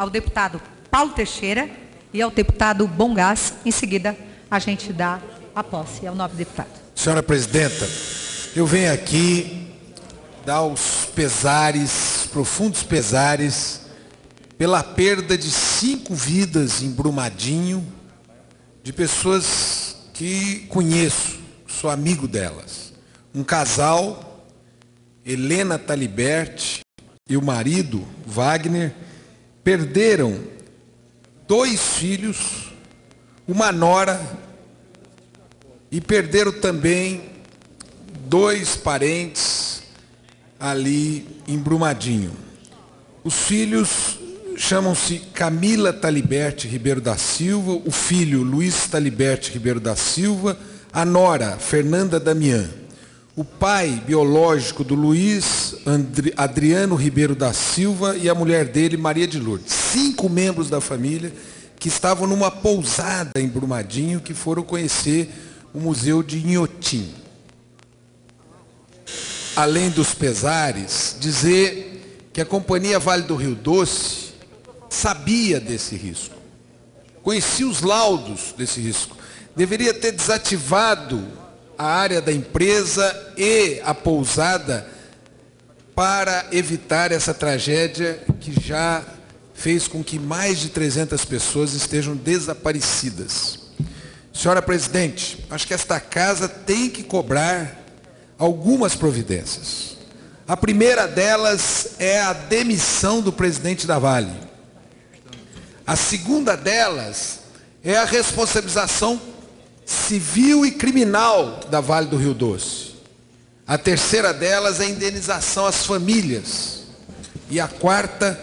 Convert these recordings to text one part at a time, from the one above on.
ao deputado Paulo Teixeira e ao deputado Bongás. Em seguida, a gente dá a posse ao novo deputado. Senhora Presidenta, eu venho aqui dar os pesares, profundos pesares, pela perda de cinco vidas em Brumadinho, de pessoas que conheço, sou amigo delas. Um casal, Helena Taliberti e o marido, Wagner, perderam dois filhos, uma nora, e perderam também dois parentes ali em Brumadinho. Os filhos chamam-se Camila Taliberti Ribeiro da Silva, o filho Luiz Taliberti Ribeiro da Silva, a nora Fernanda Damian. O pai biológico do Luiz, Adriano Ribeiro da Silva, e a mulher dele, Maria de Lourdes. Cinco membros da família que estavam numa pousada em Brumadinho, que foram conhecer o Museu de Inhotim. Além dos pesares, dizer que a Companhia Vale do Rio Doce sabia desse risco, conhecia os laudos desse risco, deveria ter desativado a área da empresa e a pousada para evitar essa tragédia que já fez com que mais de 300 pessoas estejam desaparecidas. Senhora Presidente, acho que esta casa tem que cobrar algumas providências. A primeira delas é a demissão do presidente da Vale. A segunda delas é a responsabilização civil e criminal da Vale do Rio Doce. A terceira delas é a indenização às famílias. E a quarta,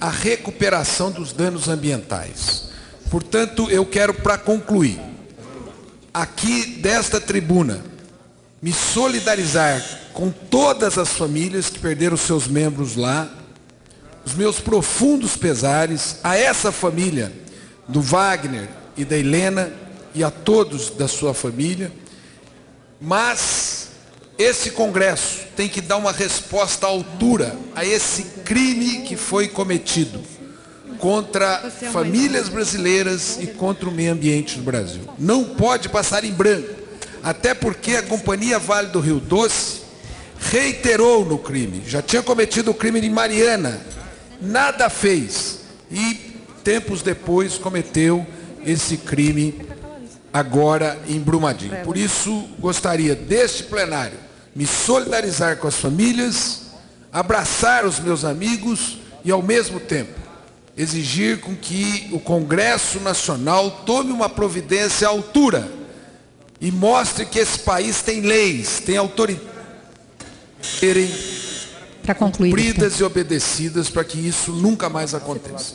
a recuperação dos danos ambientais. Portanto, eu quero, para concluir, aqui desta tribuna, me solidarizar com todas as famílias que perderam seus membros lá os meus profundos pesares a essa família do Wagner e da Helena e a todos da sua família. Mas esse Congresso tem que dar uma resposta à altura a esse crime que foi cometido contra famílias brasileiras e contra o meio ambiente no Brasil. Não pode passar em branco, até porque a Companhia Vale do Rio Doce reiterou no crime. Já tinha cometido o crime em Mariana, nada fez e tempos depois cometeu esse crime agora em Brumadinho. Por isso, gostaria deste plenário me solidarizar com as famílias, abraçar os meus amigos e ao mesmo tempo exigir com que o Congresso Nacional tome uma providência à altura e mostre que esse país tem leis, tem autoridade para concluir. Cumpridas e obedecidas para que isso nunca mais aconteça.